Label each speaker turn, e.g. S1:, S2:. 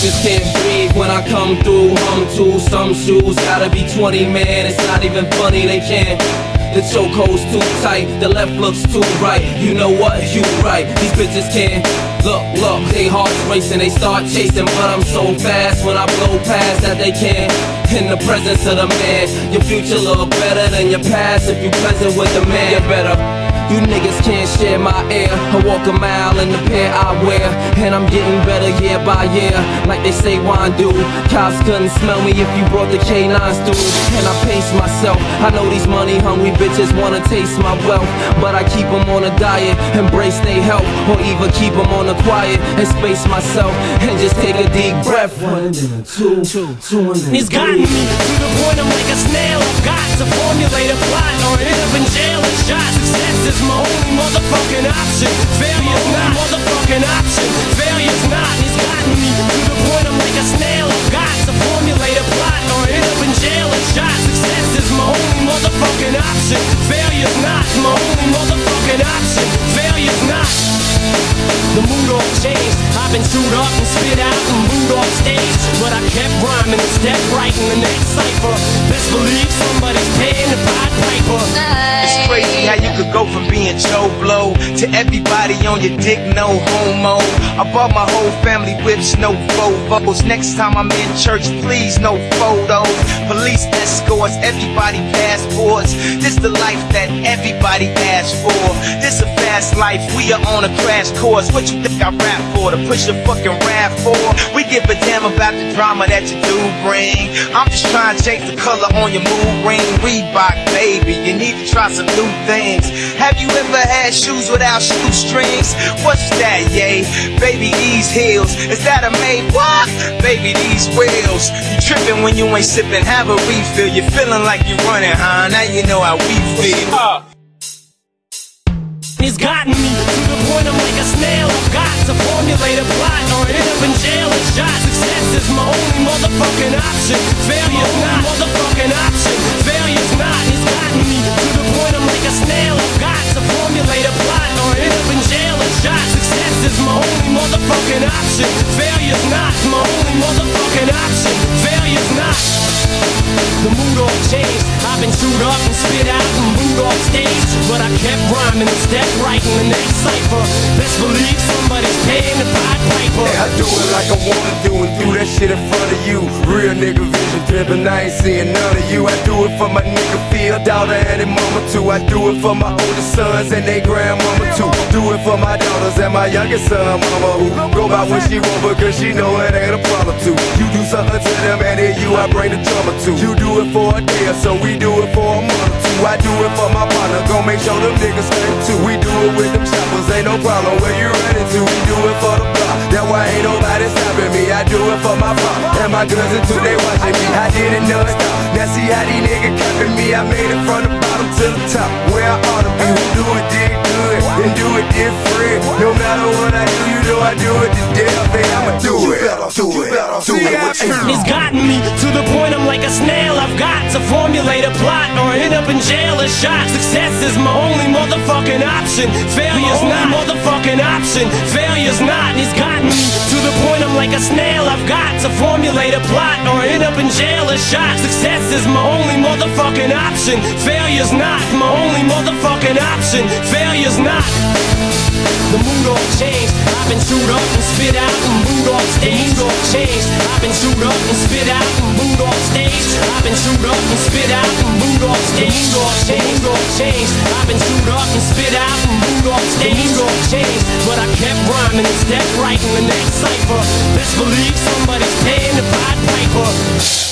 S1: niggas can't breathe when I come through. Hum to some shoes, gotta be 20, man. It's not even funny, they can't. The chokehold's too tight, the left looks too right. You know what? You right. These bitches can't. Look, look, they hearts racing, they start chasing, but I'm so fast when I blow past that they can't. In the presence of the man, your future look better than your past if you present with the man. You better. You niggas can't share my air. I walk a mile in the pair I wear. And I'm getting better year by year. Like they say wine do. Cops couldn't smell me if you brought the canines through. And I pace myself. I know these money hungry bitches wanna taste my wealth. But I keep them on a diet. Embrace their health. Or even keep them on the quiet. And space myself. And just take a deep breath. One and then a two. Two, two and then
S2: He's gotten me to the point I'm like a snail. Option. Failure's not motherfucking option. Failure's not. He's gotten me to the point I'm like a snail. I've got to formulate a plot or end up in jail and shot. Success is my only motherfucking option. Failure's not my only motherfucking option. Failure's not. The mood all changed. I've been chewed up and spit out and moved off stage. But I kept rhyming and stepped right in the next cipher. Best believe somebody's paying the Pied Piper. Uh.
S3: It's crazy how you could go from being Joe Blow to everybody on your dick, no homo. I bought my whole family whips, no Vovos. Next time I'm in church, please, no photos. Police escorts, everybody passports. This the life that everybody asks for. This a fast life, we are on a crash course. What you think I rap for? To push a fucking rap for? We give a damn about the drama that you do bring. I'm just trying to change the color on your mood ring. Reebok, baby, you need to try some new things. Have you ever had shoes without shoestrings? What's that, yay? Baby, these heels. Is that a made what? Baby, these wheels. You tripping when you ain't sipping, have a refill. You're feeling like you're running, huh? Now you know how we feel. Uh.
S2: He's gotten me to the point I'm like a snail. I've got to formulate a plot or end up in jail and shot. Success is my only motherfucking option. Is my only motherfucking option. Failure's not my only motherfucking option. Failure's not. The mood all changed. I've But I kept rhyming and stepped right in the next cipher. Best believe somebody's paying the Pied Piper.
S4: I do it like I wanna do and do that shit in front of you. Real nigga vision pimpin', I ain't seeing none of you. I do it for my nigga Phil, daughter and his mama too. I do it for my older sons and they grandmama too. Do it for my daughters and my youngest son, mama who go by what she want because she know it ain't a problem too. You do something them and then you I bring the drama to. You do it for a day or so, we do it for a month or two. I do it for my partner, gon' make sure them niggas stay too. We do it with them choppers, ain't no problem where you running to. We do it for the block, that why ain't nobody stopping me. I do it for my pop and my girls until they watching me. I did it non-stop, now see how these niggas capping me. I made it from the bottom to the top, where I ought to be. Do it did good, and do it different. No matter what I do, you know I do it to death, and I'ma do it. Do it, do it.
S2: He's gotten me to the point I'm like a snail. I've got to formulate a plot or end up in jail or shot. Success is my only motherfucking option. Failure's not motherfucking option. Failure's not. He's gotten me the point I'm like a snail. I've got to formulate a plot or end up in jail or shot. Success is my only motherfucking option. Failure's not my only motherfucking option. Failure's not. The mood all changed. I've been chewed up and spit out and moved off stage. The mood all changed. I've been chewed up and spit out and moved off stage. I've been chewed up and spit out and moved off stage. The mood all changed. I've been chewed up and spit out and moved off stage. The mood all changed. But I kept and stepped right in the next cipher. Best believe somebody's paying the Pied Piper.